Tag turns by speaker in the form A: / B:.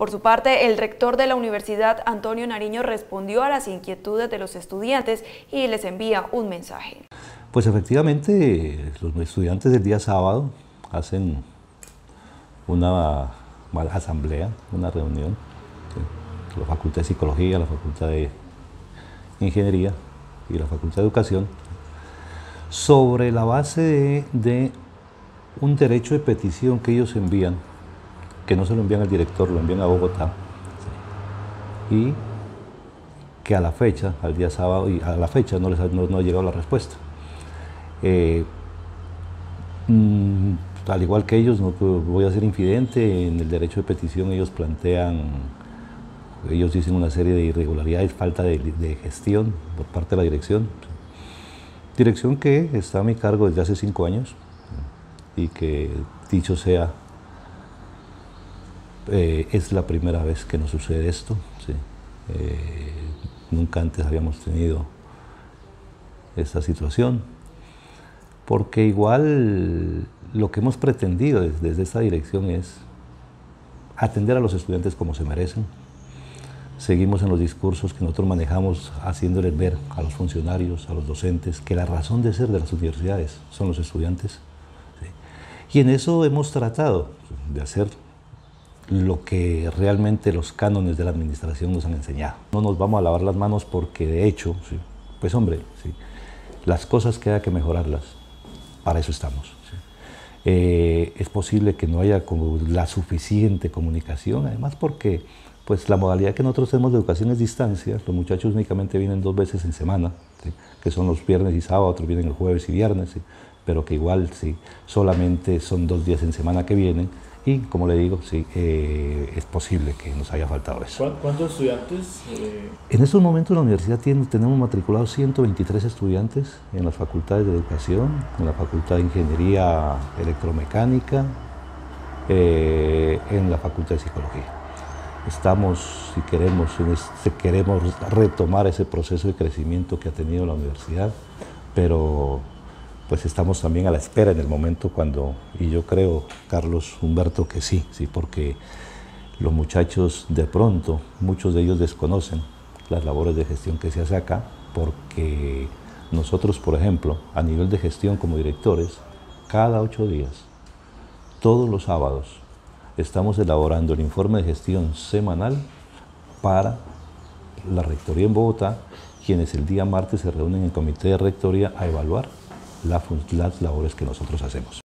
A: Por su parte, el rector de la Universidad, Antonio Nariño, respondió a las inquietudes de los estudiantes y les envía un mensaje.
B: Pues efectivamente, los estudiantes del día sábado hacen una asamblea, una reunión, la Facultad de Psicología, la Facultad de Ingeniería y la Facultad de Educación, sobre la base de, un derecho de petición que ellos envían, que no se lo envían al director, lo envían a Bogotá, y que a la fecha, al día sábado, y a la fecha no, les ha, no, ha llegado la respuesta. Eh, mm, al igual que ellos, no voy a ser infidente, en el derecho de petición ellos plantean, ellos dicen una serie de irregularidades, falta de gestión por parte de la dirección, Dirección que está a mi cargo desde hace cinco años y que, dicho sea, eh, es la primera vez que nos sucede esto. Eh, nunca antes habíamos tenido esta situación, porque igual lo que hemos pretendido desde esta dirección es atender a los estudiantes como se merecen, seguimos en los discursos que nosotros manejamos haciéndoles ver a los funcionarios, a los docentes, que la razón de ser de las universidades son los estudiantes. Y en eso hemos tratado de hacer lo que realmente los cánones de la administración nos han enseñado. No nos vamos a lavar las manos porque de hecho, pues hombre, las cosas queda que mejorarlas, para eso estamos. Eh, es posible que no haya como la suficiente comunicación, además porque pues la modalidad que nosotros tenemos de educación es distancia, los muchachos únicamente vienen dos veces en semana, que son los viernes y sábado, otros vienen el jueves y viernes, pero que igual sí, solamente son dos días en semana que vienen y como le digo, sí, eh, es posible que nos haya faltado eso.
C: ¿Cuántos estudiantes? Eh?
B: En estos momentos la universidad tiene, tenemos matriculados 123 estudiantes en las facultades de educación, en la facultad de ingeniería electromecánica, eh, en la facultad de psicología. Estamos, si queremos, si queremos retomar ese proceso de crecimiento que ha tenido la universidad, pero pues estamos también a la espera en el momento cuando, y yo creo, Carlos Humberto, que sí, sí, porque los muchachos de pronto, muchos de ellos desconocen las labores de gestión que se hace acá, porque nosotros, por ejemplo, a nivel de gestión como directores, cada ocho días, todos los sábados, estamos elaborando el informe de gestión semanal para la Rectoría en Bogotá, quienes el día martes se reúnen en el comité de rectoría a evaluar las labores que nosotros hacemos.